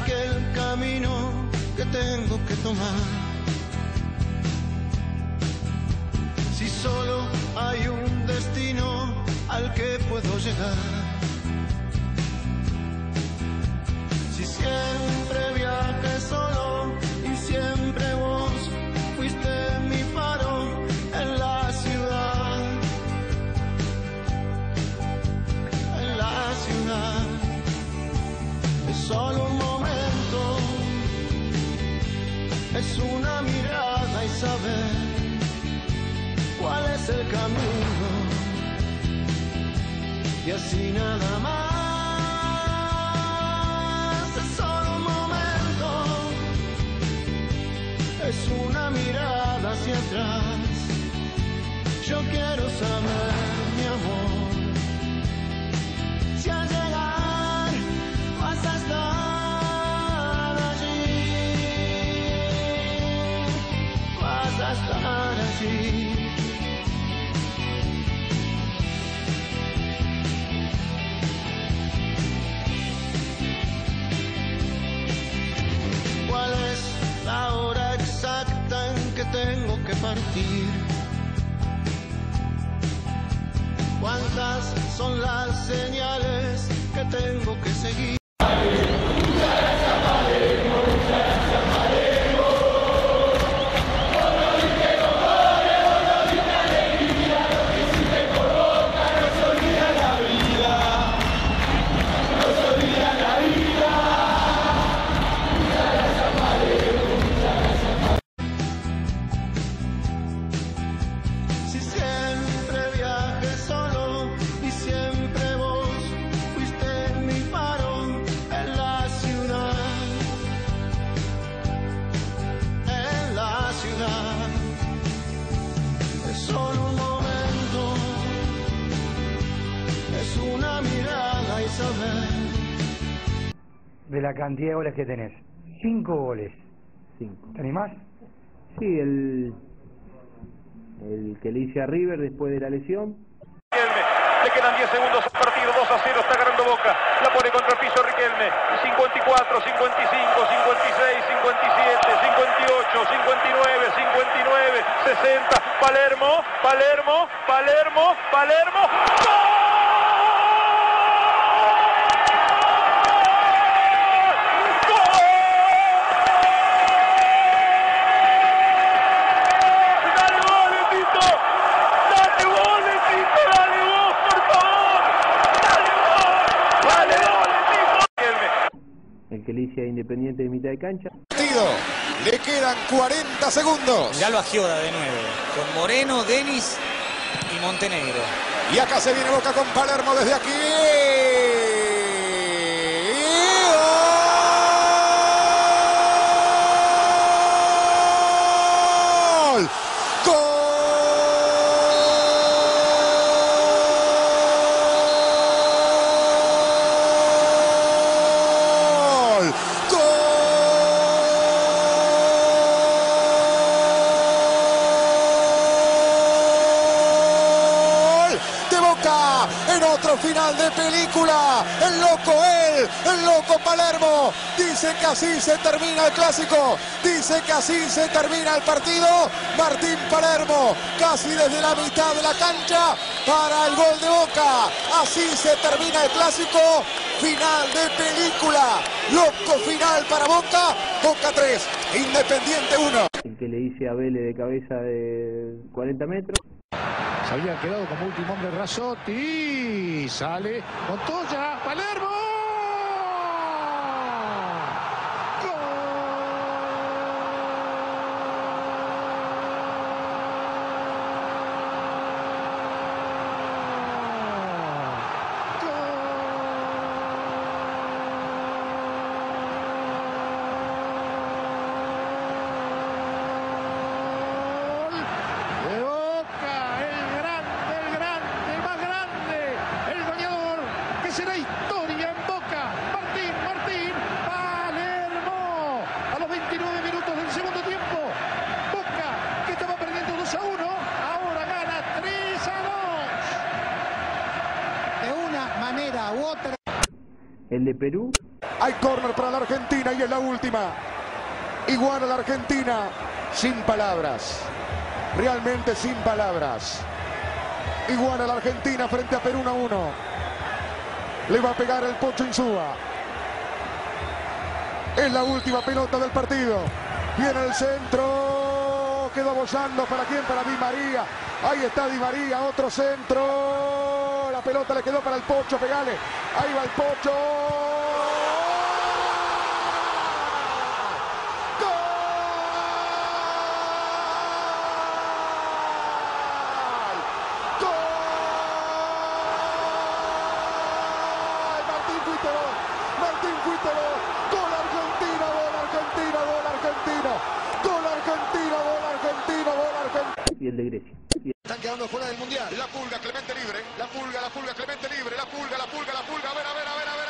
aquel camino que tengo que tomar. Si solo hay un destino al que puedo llegar. Es una mirada y saber cuál es el camino. Y así nada más. Es solo un momento. Es una mirada hacia atrás. Yo quiero saber, ¿Cuántas son las señales que tengo que seguir? Es una mirada y saber. de la cantidad de goles que tenés. Cinco goles. Cinco. ¿Te animás? Sí, el, el que le hice a River después de la lesión. Riquelme. Le quedan 10 segundos al partido, 2 a 0, está ganando Boca. La pone contra el piso Riquelme. 54, 55, 56, 57, 58, 59, 59, 60. Palermo, Palermo, Palermo, Palermo. ¡Dale El que le hice a Independiente de mitad de cancha. partido. Le quedan 40 segundos. Miralo a Gioda de nuevo, con Moreno, Denis y Montenegro. Y acá se viene Boca con Palermo desde aquí. Final de película. El loco él, el loco Palermo. Dice que así se termina el clásico. Dice que así se termina el partido. Martín Palermo, casi desde la mitad de la cancha para el gol de Boca. Así se termina el clásico. Final de película. Loco final para Boca. Boca 3, Independiente 1. El que le hice a Vélez de cabeza de 40 metros. Se había quedado como último hombre Razotti. Sale Montoya. Palermo. De Boca, el grande, el grande, el más grande, el goleador, que será historia en Boca. Martín, Martín, Palermo. A los 29 minutos del segundo tiempo. Boca, que estaba perdiendo 2 a 1, ahora gana 3 a 2. de una manera u otra. El de Perú. Hay córner para la Argentina y es la última. Igual a la Argentina, sin palabras. Realmente sin palabras. Igual a la Argentina frente a Perú 1 a 1. Le va a pegar el Pocho Insúa. Es la última pelota del partido. Viene el centro. Quedó bollando. ¿Para quién? Para Di María. Ahí está Di María. Otro centro. Pelota le quedó para el Pocho. Pegale. Ahí va el Pocho. Martín vos. Gol Argentina, gol Argentina, gol Argentina. Gol Argentina, gol Argentina, gol Argentina. Y el de Grecia. Quedando fuera del mundial. La pulga, Clemente libre. La pulga, la pulga, Clemente libre. La pulga, la pulga, la pulga. A ver, a ver, a ver, a ver,